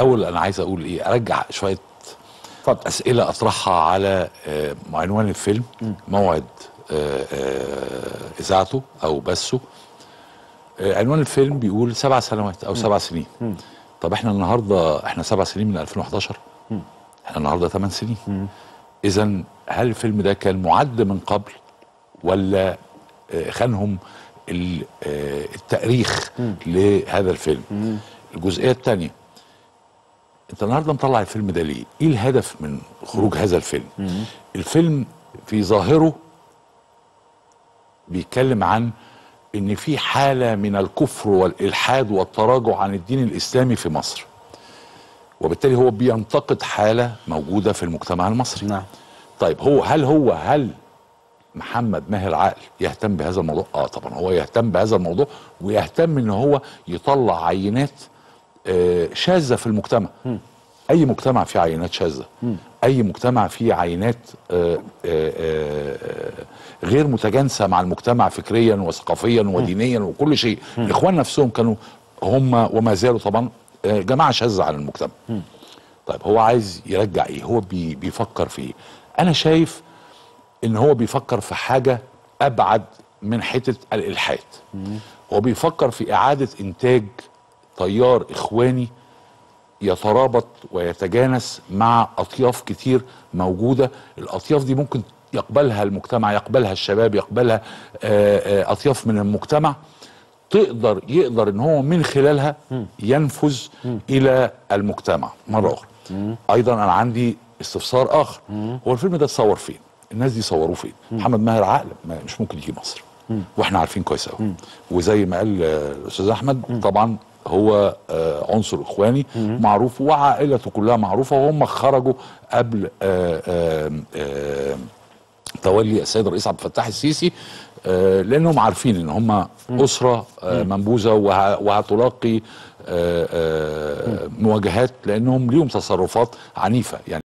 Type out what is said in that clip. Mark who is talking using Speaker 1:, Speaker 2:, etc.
Speaker 1: أول أنا عايز أقول إيه أرجع شوية
Speaker 2: اتفضل.
Speaker 1: أسئلة أطرحها على آه، عنوان الفيلم موعد آه، آه، إذاعته أو بثه. عنوان الفيلم بيقول سبع سنوات أو سبع سنين. طب إحنا النهارده إحنا سبع سنين من 2011 إحنا النهارده ثمان سنين. اذا هل الفيلم ده كان معد من قبل ولا خانهم ال- التأريخ لهذا الفيلم؟ الجزئية الثانية انت النهارده مطلع الفيلم ده ليه؟ إيه الهدف من خروج هذا الفيلم؟ الفيلم في ظاهره بيتكلم عن ان في حالة من الكفر والإلحاد والتراجع عن الدين الإسلامي في مصر. وبالتالي هو بينتقد حالة موجودة في المجتمع المصري.
Speaker 2: نعم
Speaker 1: طيب هو هل هو هل محمد ماهر عقل يهتم بهذا الموضوع؟ آه طبعا هو يهتم بهذا الموضوع ويهتم إن هو يطلع عينات شاذة في المجتمع. أي مجتمع فيه عينات شاذة. أي مجتمع فيه عينات آه، آه، آه، غير متجانسة مع المجتمع فكريا وثقافيا ودينيا وكل شيء. الاخوان نفسهم كانوا هم وما زالوا طبعا جماعة شاذة عن المجتمع. طيب هو عايز يرجع إيه؟ هو بي بيفكر في إيه؟ أنا شايف إن هو بيفكر في حاجة أبعد من حتة الإلحاد. هو بيفكر في إعادة إنتاج تيار إخواني يترابط ويتجانس مع أطياف كتير موجودة، الأطياف دي ممكن يقبلها المجتمع، يقبلها الشباب، يقبلها آه، آه، أطياف من المجتمع. تقدر يقدر إن هو من خلالها ينفذ إلى المجتمع. مرة أخرى. أيضا أنا عندي استفسار آخر. هو الفيلم ده اتصور فين؟ الناس دي صوروه فين؟ محمد ماهر عقل مش ممكن يجي مصر. وإحنا عارفين كويس قوي وزي ما قال آه، الاستاذ أحمد طبعا هو آه، عنصر إخواني معروف وعائلته كلها معروفة وهم خرجوا قبل آه، آه، تولي السيد الرئيس عبد الفتاح السيسي لأنهم عارفين إن هم أسرة منبوذة وه- وهتلاقي مواجهات لأنهم ليهم تصرفات عنيفة. يعني